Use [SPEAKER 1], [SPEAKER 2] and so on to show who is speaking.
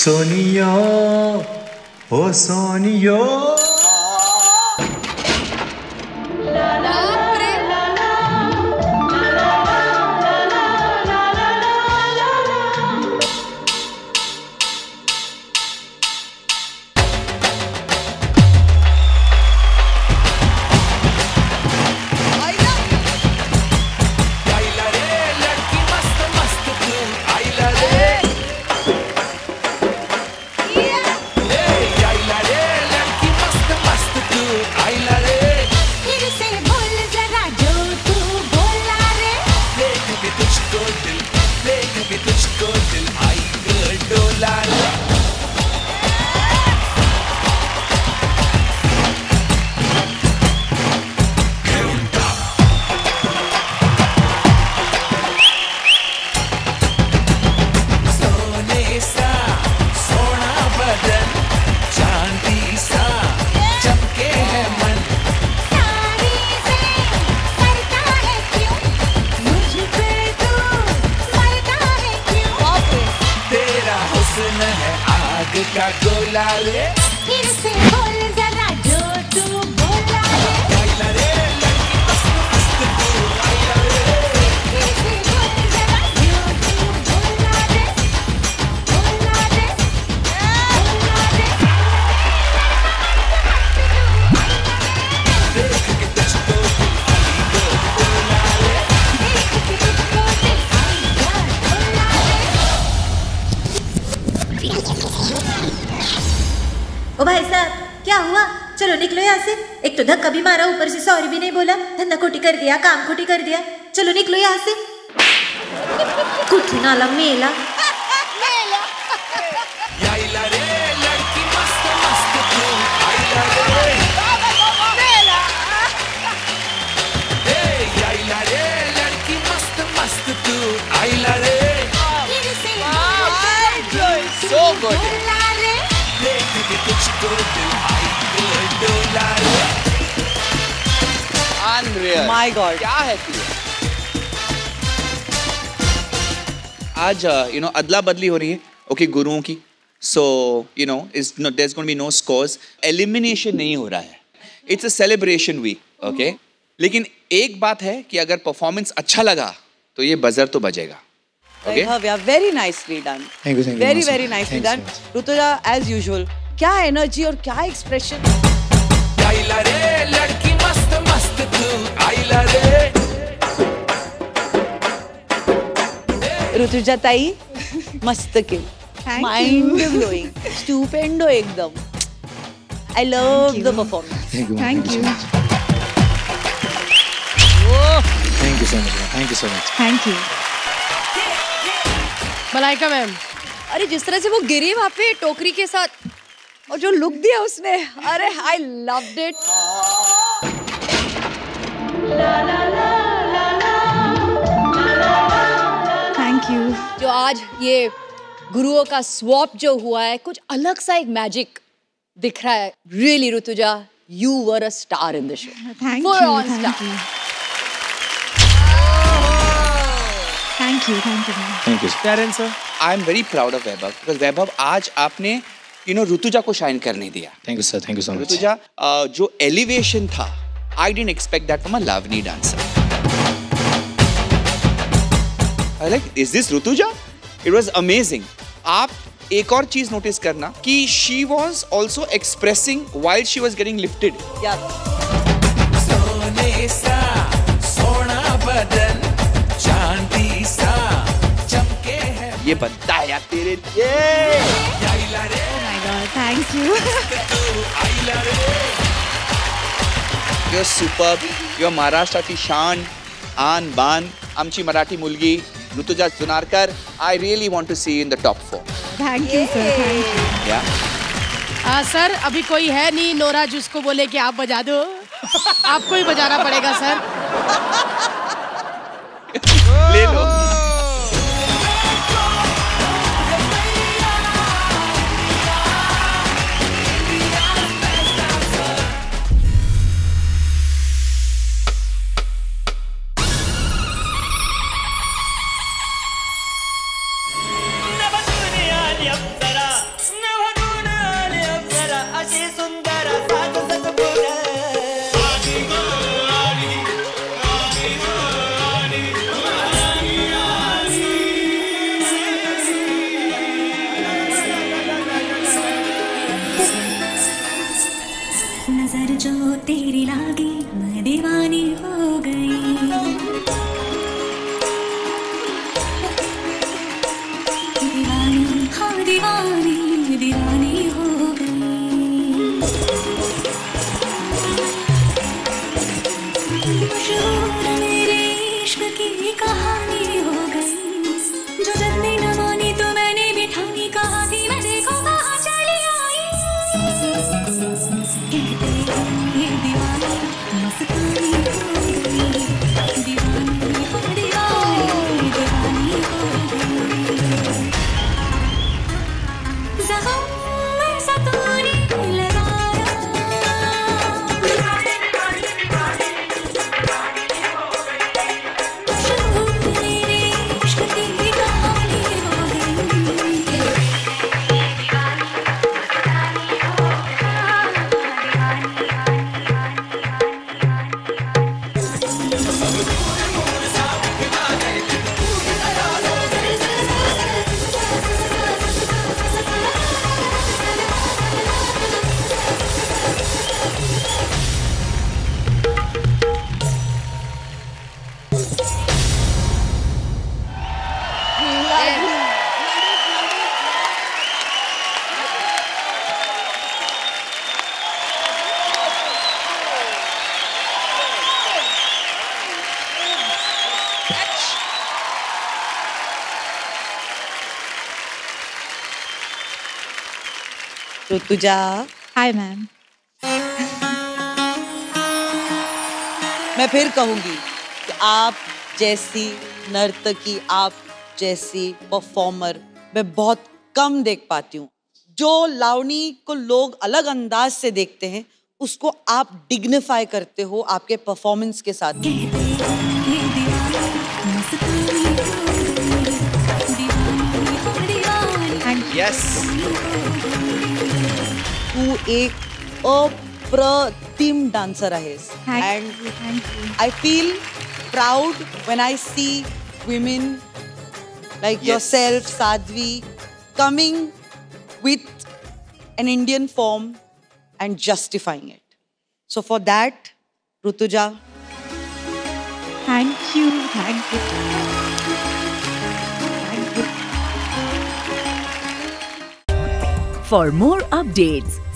[SPEAKER 1] Sonia O
[SPEAKER 2] good I. आग का
[SPEAKER 3] ओ भाई साहब, क्या हुआ? चलो निकलो यहाँ से। एक तो धक्का भी मारा, ऊपर से सॉरी भी नहीं बोला। धंधा खोटी कर दिया, काम खोटी कर दिया। चलो निकलो यहाँ से। कुछ नाला मेला।
[SPEAKER 4] अनरियल
[SPEAKER 5] माय गॉड
[SPEAKER 4] क्या है तू? आज यू नो अदला बदली हो रही है ओके गुरुओं की. So you know is no there going be no scores elimination नहीं हो रहा है. It's a celebration week okay लेकिन एक बात है कि अगर परफॉर्मेंस अच्छा लगा तो ये बजर तो बजेगा ओके
[SPEAKER 5] यार very nicely done
[SPEAKER 1] Thank you, thank you,
[SPEAKER 5] very
[SPEAKER 1] Masa.
[SPEAKER 5] Very nicely
[SPEAKER 1] Thanks
[SPEAKER 5] done
[SPEAKER 1] so much.
[SPEAKER 5] Rutuja as usual क्या एनर्जी और क्या एक्सप्रेशन
[SPEAKER 2] रे लड़की मस्त मस्त तू रे
[SPEAKER 5] ऋतुजा ताई मस्त के माइंड ब्लोइंग स्टूपेंडो एकदम I love
[SPEAKER 1] the performance
[SPEAKER 6] thank you
[SPEAKER 1] thank you so much thank you so much
[SPEAKER 6] thank you
[SPEAKER 7] Malaika ma'am
[SPEAKER 5] अरे जिस तरह से वो गिरी वहाँ पे टोकरी के साथ। और जो लुक दिया उसने अरे I loved it
[SPEAKER 6] thank you
[SPEAKER 7] जो आज ये गुरुओं का स्वॉप जो हुआ है कुछ अलग सा एक मैजिक दिख रहा है। Really Rutuja you were a star in
[SPEAKER 6] the
[SPEAKER 7] show
[SPEAKER 6] you
[SPEAKER 7] on
[SPEAKER 6] thank. You thank
[SPEAKER 1] you thank
[SPEAKER 4] you sir, I am very proud of Vaibhav because Vaibhav आज आपने you know ऋतुजा को शाइन करने दिया।
[SPEAKER 1] Thank you sir thank you so
[SPEAKER 4] much Rutuja जो elevation था I didn't expect that from a lovely dancer I like is this Rutuja it was amazing आप एक और चीज़ नोटिस करना कि she was also expressing while she was getting lifted
[SPEAKER 5] या
[SPEAKER 2] सोने सा सोना बदन चांदी सा चमके है।
[SPEAKER 4] ये बनता है यार तेरे लिए।
[SPEAKER 2] तू आइला रे
[SPEAKER 4] युअर सुपर युअर महाराष्ट्राची शान आन बान आमची मराठी मुलगी Rutuja Junarkar I really want to see in the top four
[SPEAKER 6] thank you sir thank you
[SPEAKER 4] या
[SPEAKER 7] आ, सर अभी कोई है नहीं नोरा जिसको बोले कि आप बजा दो। आपको ही बजाना पड़ेगा सर
[SPEAKER 8] 地方里。
[SPEAKER 5] ऋतुजा
[SPEAKER 6] Hi, ma'am.
[SPEAKER 5] मैं फिर कहूँगी कि आप जैसी नर्तकी आप जैसी परफॉर्मर मैं बहुत कम देख पाती हूँ जो लावणी को लोग अलग अंदाज से देखते हैं उसको आप डिग्निफाई करते हो आपके परफॉर्मेंस के साथ
[SPEAKER 4] Yes.
[SPEAKER 5] तू एक अप्रतिम डान्सर आहेस
[SPEAKER 6] Thank
[SPEAKER 5] and
[SPEAKER 6] you. Thank you.
[SPEAKER 5] I feel proud when I see women like
[SPEAKER 4] Yes.
[SPEAKER 5] yourself, Sadhvi, coming with an Indian form and justifying it. So for that, Rutuja,
[SPEAKER 6] Thank you. Thank you. Thank you.
[SPEAKER 9] For more updates,